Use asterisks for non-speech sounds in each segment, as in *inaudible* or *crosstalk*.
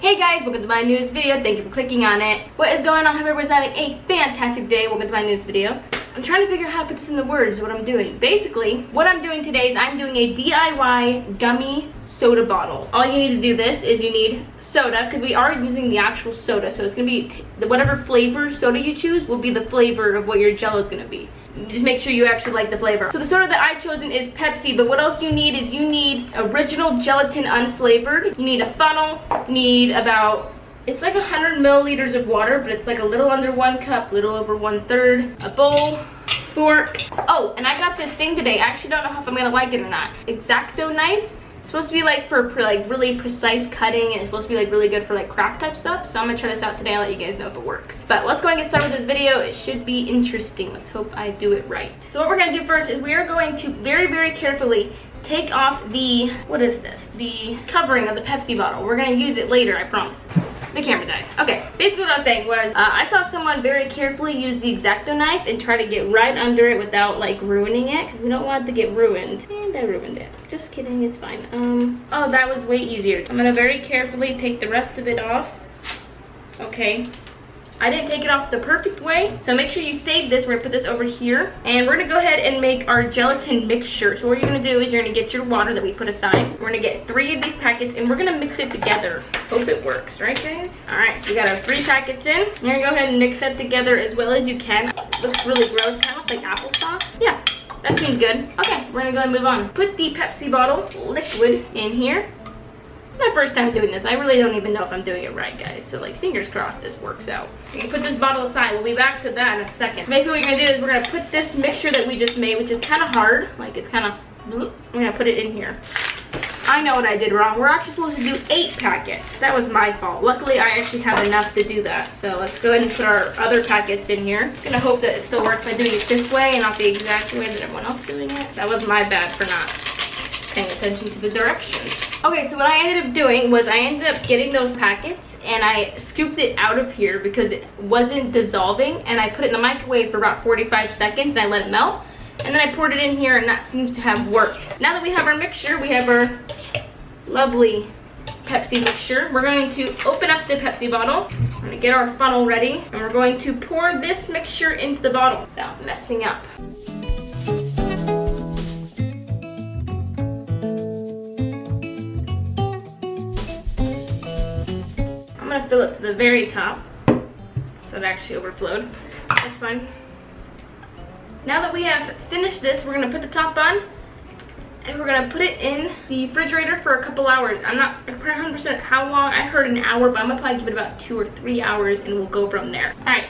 Hey guys, welcome to my newest video. Thank you for clicking on it. What is going on? Hope everyone's having a fantastic day. Welcome to my newest video. I'm trying to figure out how to put this in the words, what I'm doing. Basically, what I'm doing today is I'm doing a DIY gummy soda bottle. All you need to do this is you need soda, because we are using the actual soda, so it's gonna be, whatever flavor soda you choose will be the flavor of what your jello is gonna be just make sure you actually like the flavor. So the soda that I've chosen is Pepsi, but what else you need is you need original gelatin unflavored. You need a funnel, you need about it's like 100 milliliters of water, but it's like a little under one cup, little over one third. A bowl, fork. Oh, and I got this thing today. I actually don't know if I'm gonna like it or not. X-Acto knife. Supposed to be like for, like really precise cutting and it's supposed to be like really good for like craft type stuff. So I'm gonna try this out today. I'll let you guys know if it works. But let's go and get started with this video. It should be interesting. Let's hope I do it right. So what we're gonna do first is we are going to very, very carefully take off the, what is this? The covering of the Pepsi bottle. We're gonna use it later, I promise the camera died. Okay, basically what I was saying was, uh, I saw someone very carefully use the X-Acto knife and try to get right under it without like ruining it, because we don't want it to get ruined. And I ruined it. Just kidding, it's fine. Um, oh, that was way easier. I'm gonna very carefully take the rest of it off. Okay, I didn't take it off the perfect way. So make sure you save this. We're gonna put this over here. And we're gonna go ahead and make our gelatin mixture. So what you're gonna do is you're gonna get your water that we put aside. We're gonna get three of these packets and we're gonna mix it together. Hope it works, right guys? All right, we got our three packets in. You're gonna go ahead and mix that together as well as you can. It looks really gross, kind of looks like applesauce. Yeah, that seems good. Okay, we're gonna go and move on. Put the Pepsi bottle liquid in here my first time doing this. I really don't even know if I'm doing it right, guys. So like, fingers crossed this works out. You can put this bottle aside. We'll be back to that in a second. Basically what we're gonna do is we're gonna put this mixture that we just made, which is kind of hard. Like it's kind of, we're gonna put it in here. I know what I did wrong. We're actually supposed to do eight packets. That was my fault. Luckily, I actually have enough to do that. So let's go ahead and put our other packets in here. Gonna hope that it still works by doing it this way and not the exact way that everyone else is doing it. That was my bad for not paying attention to the directions. Okay, so what I ended up doing was I ended up getting those packets and I scooped it out of here because it wasn't dissolving and I put it in the microwave for about 45 seconds and I let it melt. And then I poured it in here and that seems to have worked. Now that we have our mixture, we have our lovely Pepsi mixture. We're going to open up the Pepsi bottle. We're gonna get our funnel ready and we're going to pour this mixture into the bottle without messing up. Fill it to the very top. So it actually overflowed. That's fine. Now that we have finished this, we're gonna put the top on and we're gonna put it in the refrigerator for a couple hours. I'm not 100% how long. I heard an hour, but I'm gonna probably give it about two or three hours and we'll go from there. All right,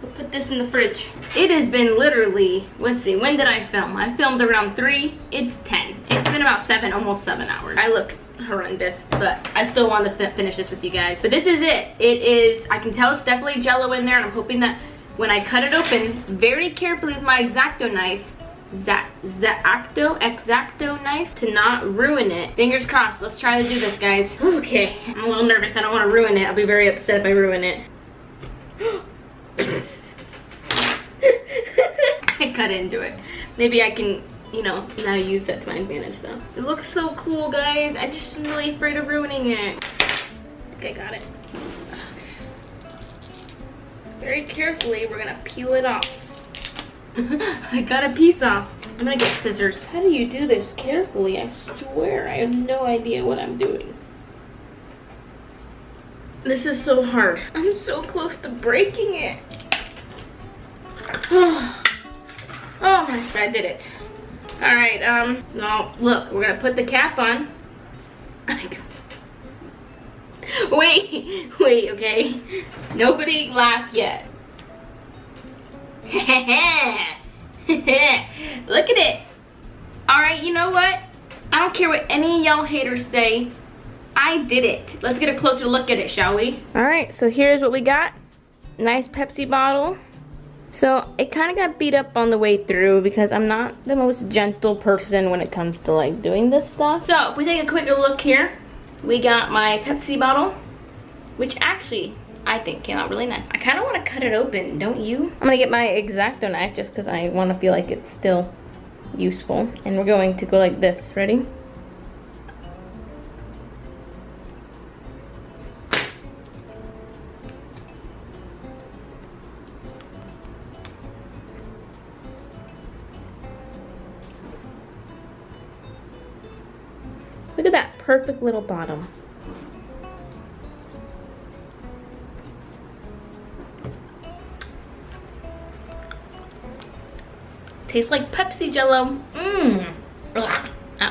we'll put this in the fridge. It has been literally, let's see, when did I film? I filmed around three, it's 10. It's been about seven, almost seven hours. I look horrendous, but I still want to finish this with you guys. So this is it. It is, I can tell it's definitely jello in there, and I'm hoping that when I cut it open, very carefully with my X-Acto knife, X-Acto, X-Acto knife to not ruin it. Fingers crossed, let's try to do this, guys. Okay, I'm a little nervous, I don't want to ruin it. I'll be very upset if I ruin it. *gasps* I cut into it. Maybe I can you know, now I use that to my advantage though. It looks so cool, guys. I just am really afraid of ruining it. Okay, got it. Very carefully, we're gonna peel it off. *laughs* I got a piece off. I'm gonna get scissors. How do you do this carefully? I swear, I have no idea what I'm doing. This is so hard. I'm so close to breaking it. *sighs* oh my, I did it. All right, um, no, look, we're gonna put the cap on. *laughs* wait, wait, okay. Nobody laugh yet. *laughs* look at it. All right, you know what? I don't care what any y'all haters say. I did it. Let's get a closer look at it, shall we? All right, so here's what we got. Nice Pepsi bottle. So it kind of got beat up on the way through because I'm not the most gentle person when it comes to like doing this stuff. So if we take a quicker look here, we got my Pepsi bottle, which actually I think came out really nice. I kind of want to cut it open, don't you? I'm gonna get my X-Acto knife just because I want to feel like it's still useful. And we're going to go like this, ready? Look at that perfect little bottom. Tastes like Pepsi Jello. Mmm.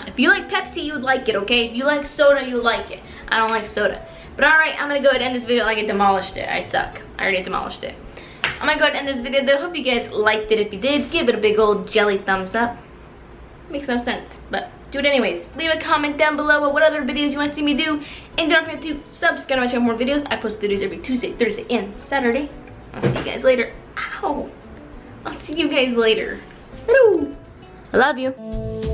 If you like Pepsi, you would like it, okay? If you like soda, you like it. I don't like soda. But alright, I'm gonna go ahead and end this video like I demolished it. I suck. I already demolished it. I'm gonna go ahead and end this video though. Hope you guys liked it. If you did, give it a big old jelly thumbs up. Makes no sense, but do it anyways. Leave a comment down below what other videos you want to see me do. And don't forget to subscribe to my channel for more videos. I post videos every Tuesday, Thursday, and Saturday. I'll see you guys later. Ow! I'll see you guys later. Hello. I love you.